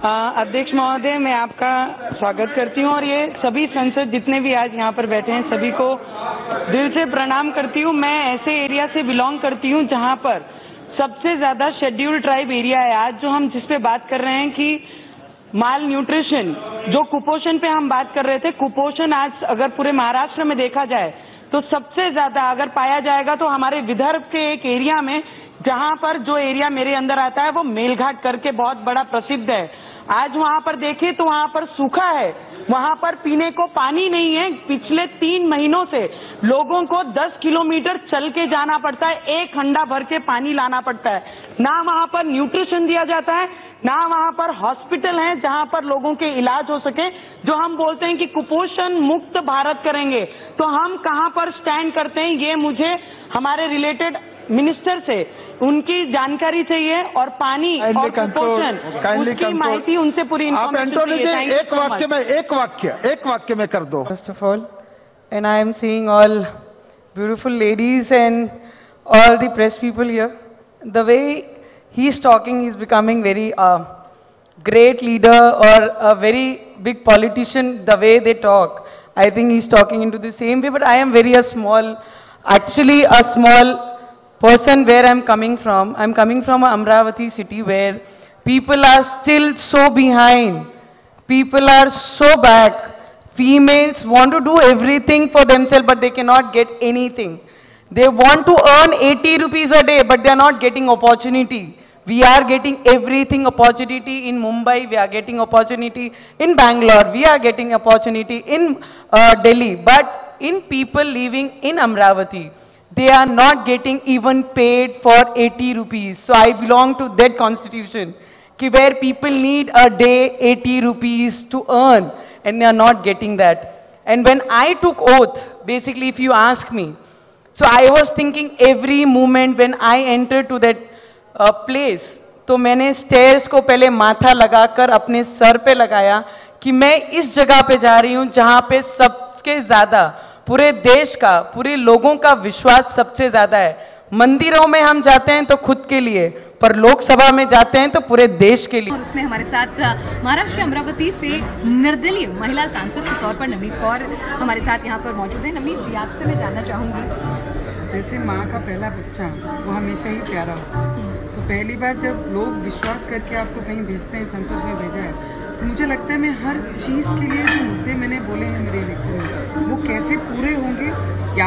अध्यक्ष महोदय, मैं आपका स्वागत करती हूँ और ये सभी संसद जितने भी आज यहाँ पर बैठे हैं, सभी को दिल से प्रणाम करती हूँ। मैं ऐसे एरिया से बिलोंग करती हूँ जहाँ पर सबसे ज़्यादा शेड्यूल ट्राइब एरिया है आज, जो हम जिस पे बात कर रहे हैं कि माल न्यूट्रिशन जो कुपोषण पे हम बात कर रहे थे, कुपोषण आज अगर पूरे महाराष्ट्र में देखा जाए तो सबसे ज़्यादा अगर पाया जाएगा तो हमारे विदर्भ के एक एरिया में जहाँ पर जो एरिया मेरे अंदर आता है वो मेलघाट करके बहुत बड़ा प्रसिद्ध है। आज वहाँ पर देखें तो वहाँ पर सूखा है। वहाँ पर पीने को पानी नहीं है। पिछले तीन महीनों से लोगों को 10 किलोमीटर चल के जाना पड़ता है। एक हंडा भर के पानी लाना पड़ता है। ना वहाँ पर न्यूट्रिशन दिया जाता है, ना वहाँ पर हॉस्पिटल है जहाँ पर लोगों के इलाज हो सके, जो हम बोलते हैं कि कुपोषण मुक्त भारत करेंगे। तो हम कहाँ पर स्टैंड करते हैं, ये मुझे हमारे रिलेटेड मिनिस्टर से उनकी जानकारी चाहिए और पानी और उनसे पूरी एक वाक्य में एक वाक्य एक वाक्य में कर दो। First of all and I am seeing all beautiful ladies and all the press people here the way he is talking is becoming very great leader और a very big politician the way they talk I think he is talking into the same way but I am very a small actually a small person where I'm coming from. I'm coming from Amravati city where people are still so behind. People are so back. Females want to do everything for themselves, but they cannot get anything. They want to earn 80 rupees a day, but they are not getting opportunity. We are getting everything opportunity in Mumbai, we are getting opportunity in Bangalore, we are getting opportunity in uh, Delhi, but in people living in Amravati, they are not getting even paid for 80 rupees. So I belong to that constitution ki where people need a day 80 rupees to earn and they are not getting that. And when I took oath, basically if you ask me, so I was thinking every moment when I entered to that uh, place, तो मैंने stairs को पहले माथा लगाकर अपने sir पे लगाया कि मैं इस जगह पे जा रही हूँ जहाँ पे सबके ज़्यादा पूरे देश का पूरे लोगों का विश्वास सबसे ज़्यादा है। मंदिरों में हम जाते हैं तो खुद के लिए पर लोकसभा में जाते हैं तो पूरे देश के लिए। और उसमें हमारे साथ महाराष्ट्र के अमरावती से निर्दलीय महिला सांसद के तौर पर नवनीत कौर हमारे साथ यहाँ पर मौजूद है। नवनीत जी आपसे मैं जानना चाहूँगी। जैसे माँ का पहला बच्चा वो हमेशा ही प्यारा होता है। तो पहली बार जब लोग विश्वास करके आपको कहीं भेजते हैं संसद में भेजा है तो मुझे लगता है मैं हर चीज़ के लिए जो मुद्दे मैंने बोले हैं मेरे इलेक्शन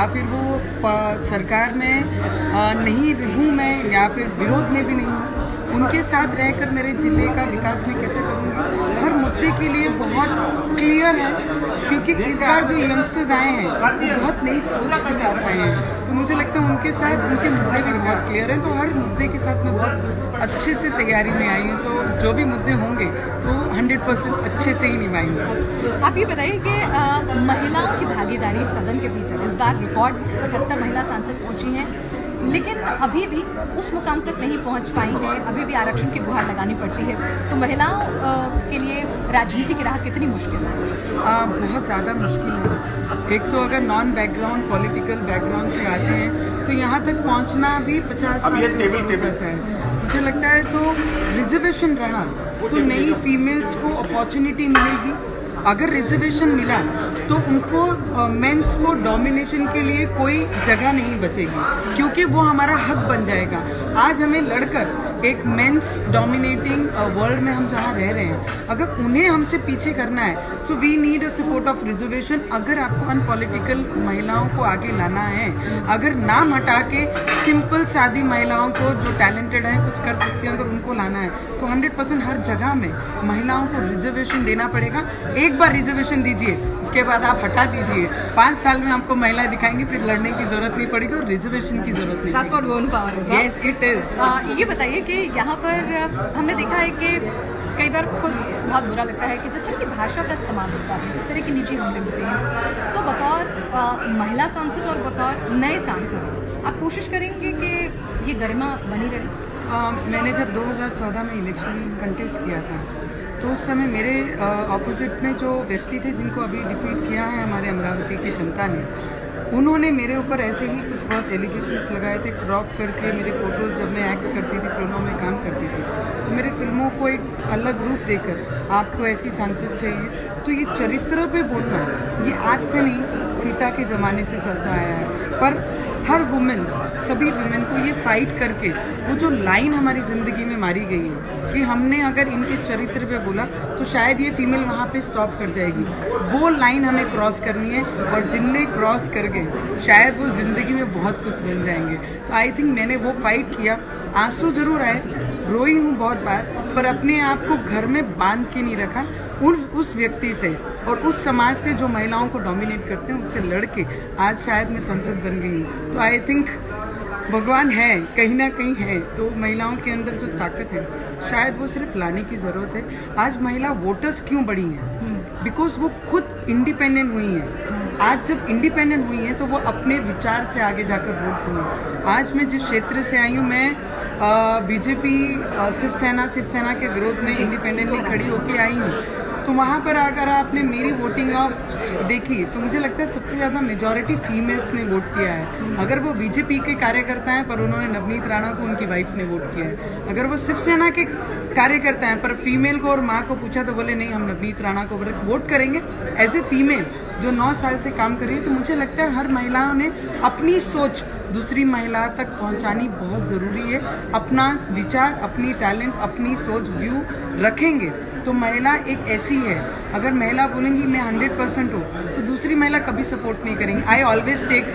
या फिर वो सरकार में नहीं हूँ मैं, या फिर विरोध में भी नहीं हूँ, उनके साथ रहकर मेरे ज़िले का विकास मैं कैसे करूँगी? हर मुद्दे के लिए बहुत क्लियर है, क्योंकि इस बार जो यंगस्टर्स आए हैं वो बहुत नई सोच के साथ आए हैं। तो मुझे लगता है उनके साथ, उनके मुद्दे भी बहुत क्लियर हैं। तो हर मुद्दे के साथ मैं बहुत अच्छे से तैयारी में आई हूँ। तो जो भी मुद्दे होंगे तो हंड्रेड परसेंट अच्छे से ही निभाएँगे। आप ये बताइए कि महिलाओं की भागीदारी सदन के भीतर, इस बार रिकॉर्ड इकहत्तर महिला सांसद पहुँची हैं। लेकिन अभी भी उस मुकाम तक नहीं पहुँच पाई है। अभी भी आरक्षण की गुहार लगानी पड़ती है। तो महिलाओं के लिए राजनीति की राह कितनी मुश्किल है? आ, बहुत ज़्यादा मुश्किल है। एक तो अगर नॉन बैकग्राउंड पॉलिटिकल बैकग्राउंड से आते हैं तो यहाँ तक पहुँचना भी पचास साल हो जाता है। मुझे लगता है तो रिजर्वेशन रहा तो नई फीमेल्स को अपॉर्चुनिटी मिलेगी। अगर रिजर्वेशन मिला तो उनको मेंस को डोमिनेशन के लिए कोई जगह नहीं बचेगी, क्योंकि वो हमारा हक बन जाएगा। आज हमें लड़कर एक मेंस डोमिनेटिंग वर्ल्ड में हम जहाँ रह रहे हैं, अगर उन्हें हमसे पीछे करना है so we need a support of reservation अगर आपको अनपॉलिटिकल महिलाओं को आगे लाना है, अगर नाम हटा के सिंपल सादी महिलाओं को जो टैलेंटेड है कुछ कर सकती हैं अगर उनको लाना है। तो 100 परसेंट हर जगह में महिलाओं को रिजर्वेशन देना पड़ेगा। एक बार रिजर्वेशन दीजिए उसके बाद आप हटा दीजिए। पाँच साल में आपको महिलाएँ दिखाएँगी फिर लड़ने की ज़रूरत नहीं पड़ेगी और रिजर्वेशन की ज़रूरत नहीं That's what power is, huh? Yes it is ये बताइए कि यहाँ पर हमने देखा है कि कई बार खुद बहुत बुरा लगता है कि जिस तरह की भाषा का इस्तेमाल होता है जिस तरह की निजी हमले होते हैं तो बतौर महिला सांसद और बतौर नए सांसद आप कोशिश करेंगे कि ये गरिमा बनी रहे? अ, मैंने जब 2014 में इलेक्शन कंटेस्ट किया था तो उस समय मेरे ऑपोजिट में जो व्यक्ति थे जिनको अभी डिफीट किया है हमारे अमरावती की जनता ने उन्होंने मेरे ऊपर ऐसे ही कुछ बहुत एलिगेशंस लगाए थे क्रॉप करके मेरे फ़ोटोज़ जब मैं एक्ट करती थी फ़िल्मों में काम करती थी तो मेरे फ़िल्मों को एक अलग रूप देकर आपको ऐसी सांसद चाहिए। तो ये चरित्र पे बोलना ये आज से नहीं सीता के ज़माने से चलता आया है। पर हर वुमेन सभी वुमेन को ये फाइट करके, वो जो लाइन हमारी ज़िंदगी में मारी गई है, कि हमने अगर इनके चरित्र पे बोला तो शायद ये फीमेल वहाँ पे स्टॉप कर जाएगी। वो लाइन हमें क्रॉस करनी है, और जिनने क्रॉस कर गए शायद वो ज़िंदगी में बहुत कुछ बन जाएँगे। तो आई थिंक मैंने वो फाइट किया। आँसू ज़रूर आए रोई हूँ बहुत बार, पर अपने आप को घर में बाँध के नहीं रखा। उस उस व्यक्ति से और उस समाज से जो महिलाओं को डोमिनेट करते हैं उससे लड़के आज शायद मैं संसद बन गई हूँ। तो आई थिंक भगवान है, कहीं ना कहीं है। तो महिलाओं के अंदर जो ताकत है, शायद वो सिर्फ़ लाने की ज़रूरत है। आज महिला वोटर्स क्यों बढ़ी हैं? बिकॉज़ वो खुद इंडिपेंडेंट हुई हैं। आज जब इंडिपेंडेंट हुई हैं तो वो अपने विचार से आगे जाकर वोट हुई आज मैं जिस क्षेत्र से आई हूँ, मैं बीजेपी शिवसेना शिवसेना के विरोध में इंडिपेंडेंटली खड़ी होके आई हूँ। तो वहाँ पर अगर आपने मेरी वोटिंग ऑफ़ देखी तो मुझे लगता है सबसे ज़्यादा मेजोरिटी फीमेल्स ने वोट किया है। अगर वो बीजेपी के कार्यकर्ता हैं, पर उन्होंने नवनीत राणा को उनकी वाइफ ने वोट किया है। अगर वो शिवसेना के कार्यकर्ता हैं, पर फीमेल को और माँ को पूछा तो बोले, नहीं, हम नवनीत राणा को वोट करेंगे। एज ए फीमेल जो नौ साल से काम कर रही है तो मुझे लगता है हर महिलाओं ने अपनी सोच दूसरी महिला तक पहुंचानी बहुत ज़रूरी है। अपना विचार, अपनी टैलेंट अपनी सोच व्यू रखेंगे। तो महिला एक ऐसी है। अगर महिला बोलेंगी मैं हंड्रेड परसेंट हूँ तो दूसरी महिला कभी सपोर्ट नहीं करेंगी। I always take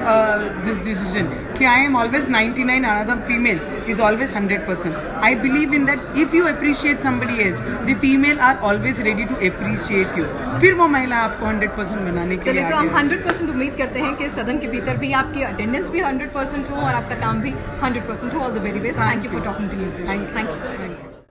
this decision कि I am always 99 nine another female is always hundred percent I believe in that if you appreciate somebody as the female are always ready to appreciate you फिर वो महिला आपको hundred percent बनाने के लिए तो हम हंड्रेड परसेंट उम्मीद करते हैं कि सदन के भीतर भी आपकी अटेंडेंस भी हंड्रेड परसेंट हो और आपका काम भी हंड्रेड परसेंट हो। All the very best thank you for talking to you thank you